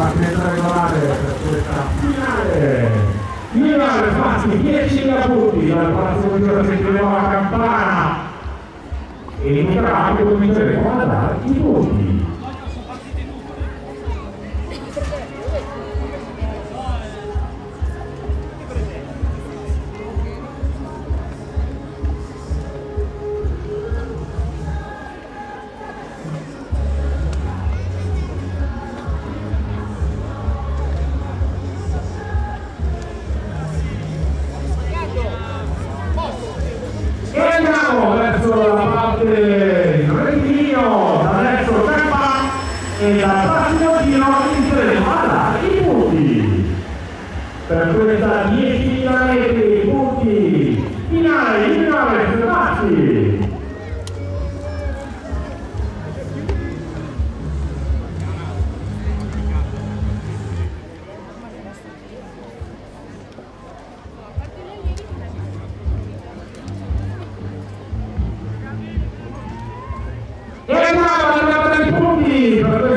partenza regolare per questa finale. Finale, infatti, 10.000 punti dal palazzo di giro sentiremo la campana e inizierà anche cominceremo a dare i punti.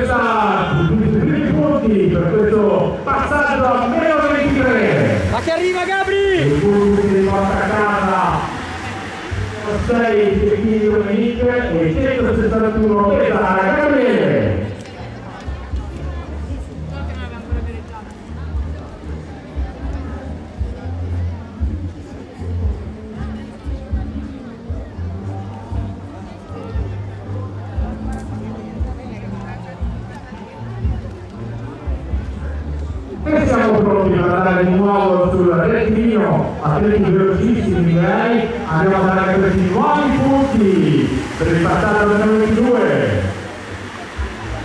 Punti per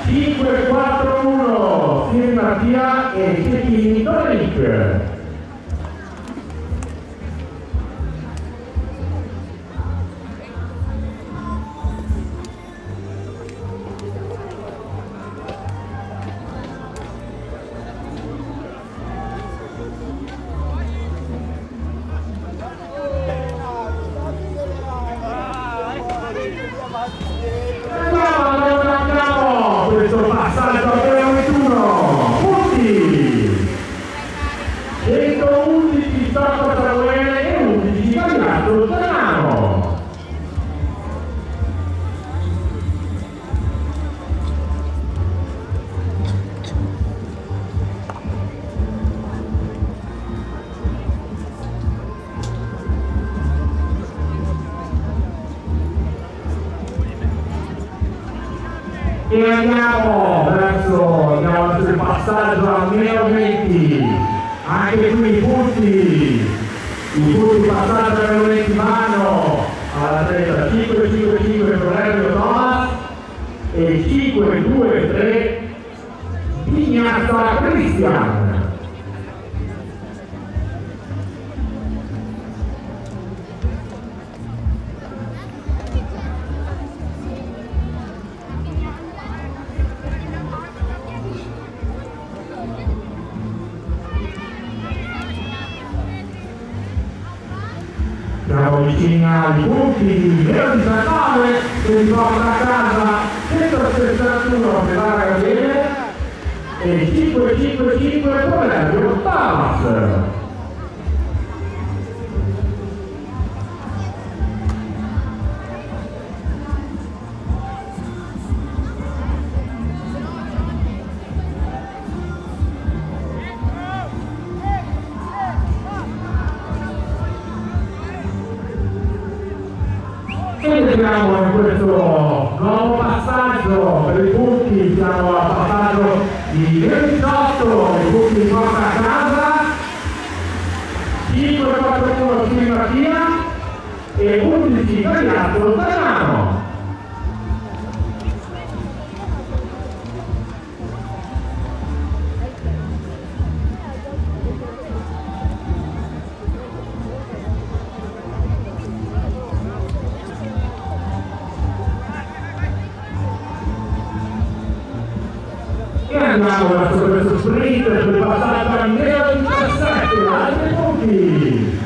5-4-1, Siri Mattia e Cecchini Domenic. Questo passaggio a meno 20 anche qui i punti. I punti passaggio a meno 20 vanno alla 30 5 5 5 Florenzo Thomas. E 5 2 3 Pignazza Cristian Siamo vicini ai punti di 19 che si porta a casa 161 per la Gabriele e 555 per Valerio Tamas. Entriamo in questo nuovo passaggio per i punti, siamo al passaggio di 28, i punti di porta a casa, 5 4 1 Siri Mattia. E 11 Gagliato E andiamo verso questo sprint per il passaggio a meno 17, altri punti.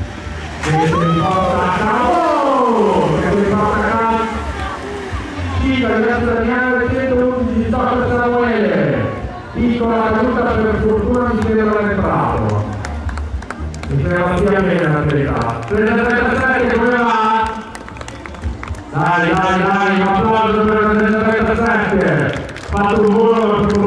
Che si riporta a cavo, che si riporta a cavo. Cica, Graziano, 111 di Soccer Samuele. piccola caduta per fortuna di Piero Entrato. Mi sembra sia bene la verità. 37 come va? Dai, dai, dai, un applauso per il 37. Fatto un volo per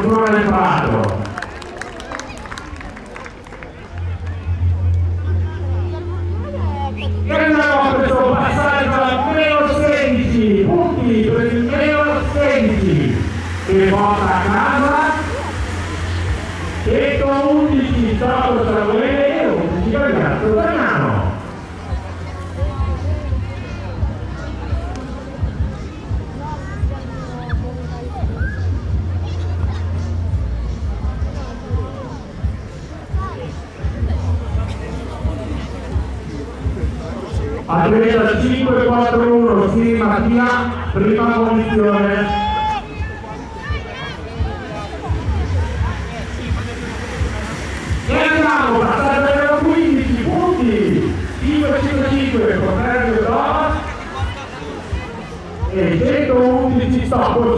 5-4-1, Siri Mattia, prima condizione. E andiamo, passaggio 15 punti, 5-5-5, contrario Thomas e 111 stop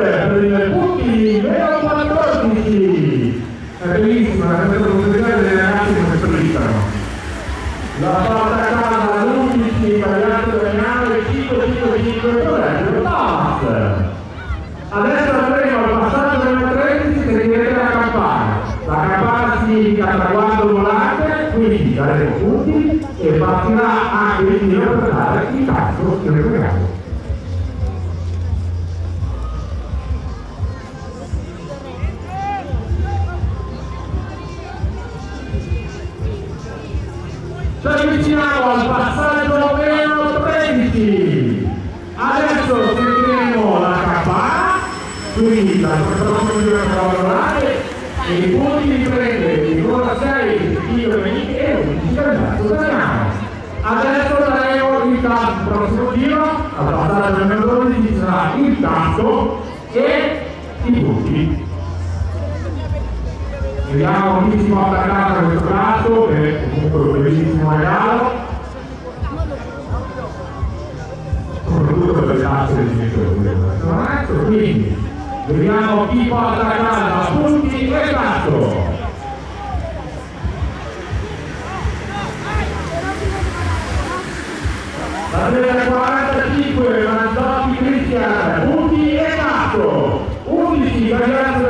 a sprint per i punti meno 14. Quindi la prossima di lavorare e i punti li prende il numero 6, Tito Benini e 11 Gagliardo Damiano. Adesso daremo il tasto, prossimo tiro, al passaggio meno 12 ci sarà il tasto e i punti. Vediamo chi si porta a questo caso, che è comunque un bellissimo regalo. Soprattutto per le tasse dei genitori. Quindi, vediamo chi porta a casa punti e cazzo. La 45 Manzotti Cristian, punti e cazzo. 11 Gagliardo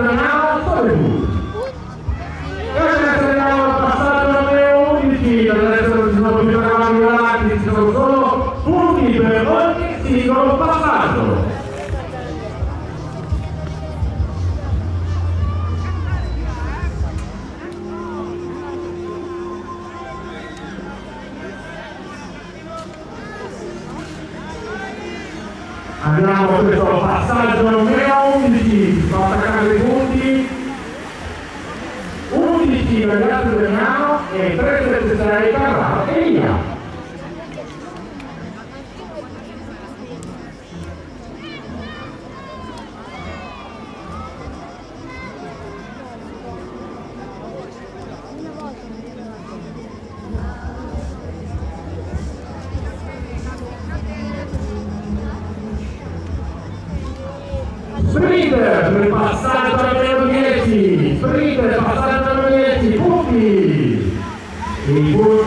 11 ragazzi Damiano e 376 Carraro e via. Sprinter per il passaggio al meno 10, Sprinter passaggio al meno 10, punti! I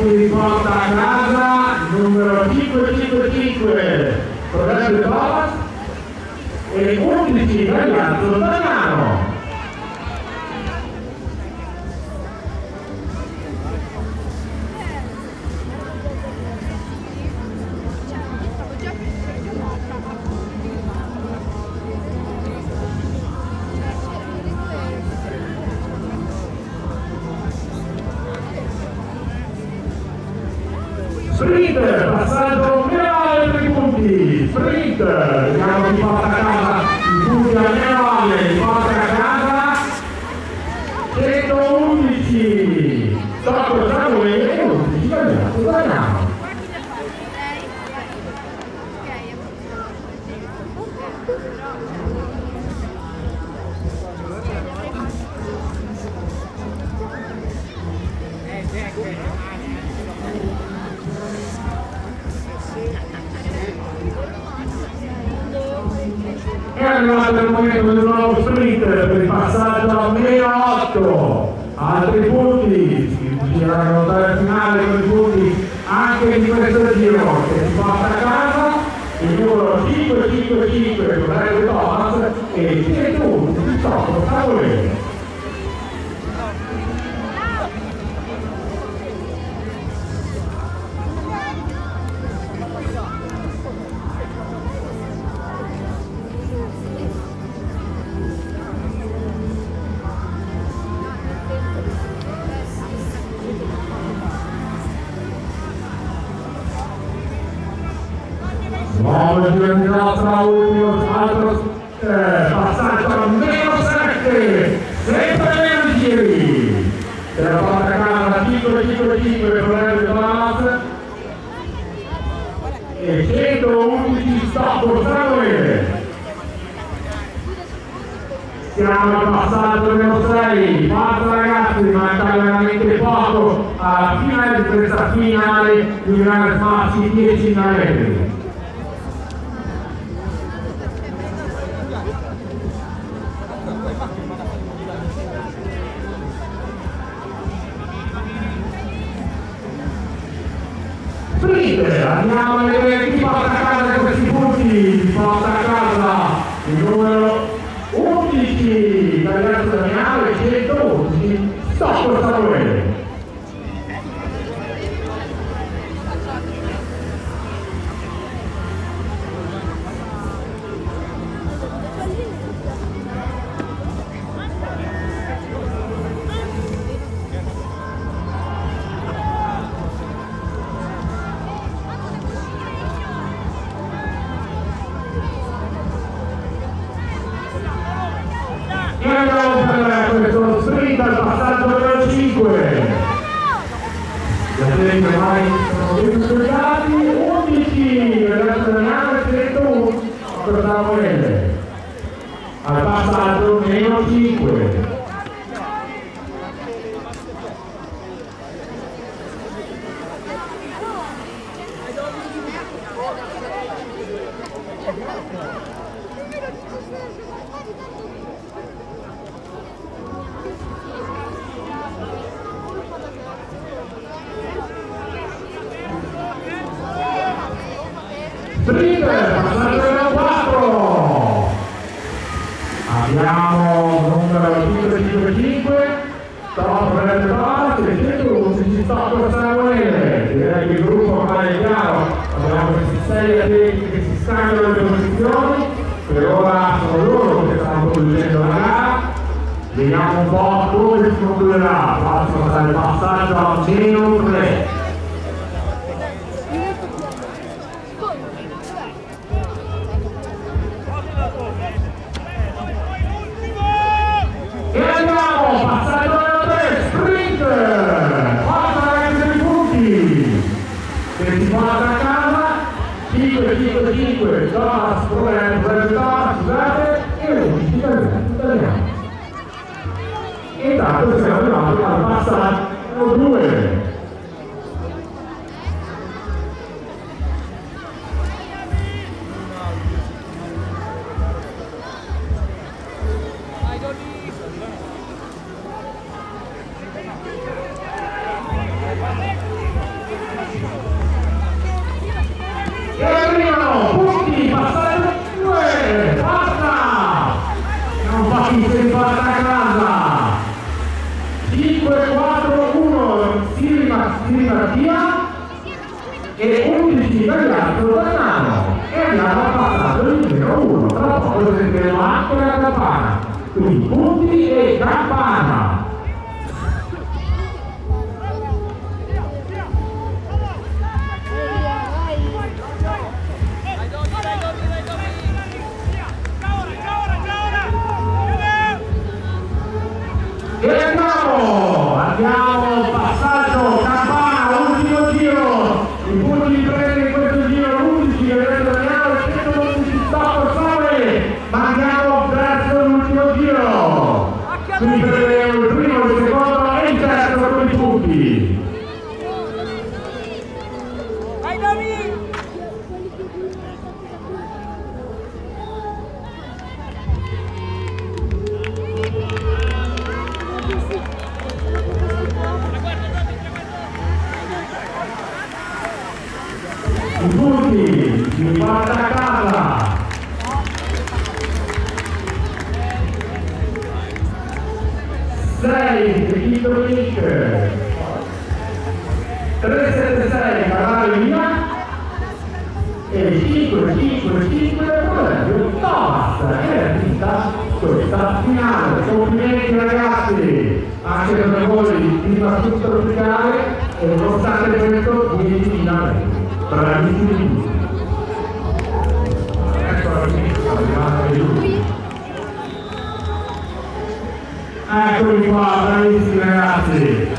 sprint, passaggio per altri punti, sprint, regalo di porta a casa, il punti a Neale, porta a casa, 111, Sacco Samuele, 11 campionato italiano. Thank you. È arrivato il momento del nuovo sprint per il passaggio a meno 8. Altri punti, bisognerà notare il finale con i punti anche di questo giro che si porta a casa il numero 555 con Dario Thomas e di Stocco Tavolino. 155 personaggi da Mas e 111 sta portando siamo al passaggio numero 6 basta ragazzi manca veramente poco. Alla fine di questa finale di Gran Smassi 10 in Sprint, andiamo a vedere chi porta a casa questi punti, porta a sprint al passaggio numero 5. Gli atleti ormai sono tutti studiati, 11 per la Damiano e 101 per Samuele. Al passaggio meno 5. Sprint, passaggio numero 4. Abbiamo numero 555, stop per le parti, e 111 stop per. Direi che il gruppo ormai è chiaro, abbiamo questi 6 atleti che si scambiano le posizioni, per ora sono loro che stanno conducendo la gara. Vediamo un po' come si concluderà, faccio dal passaggio a meno 3. Che si porta a casa, 5, 5, 5, Thomas, Proletà, scusate, e 11 italiano. E intanto siamo arrivati al passaggio 2. E Non fa 5, 5, 5, proverbio, basta, è finita questa finale. Complimenti ragazzi, anche per voi di battuta tropicale e non state nonostante questo vi eliminate. Bravissimi. tutti. Ecco la finisca, arrivate lui. Eccoli qua, bravissimi ragazzi.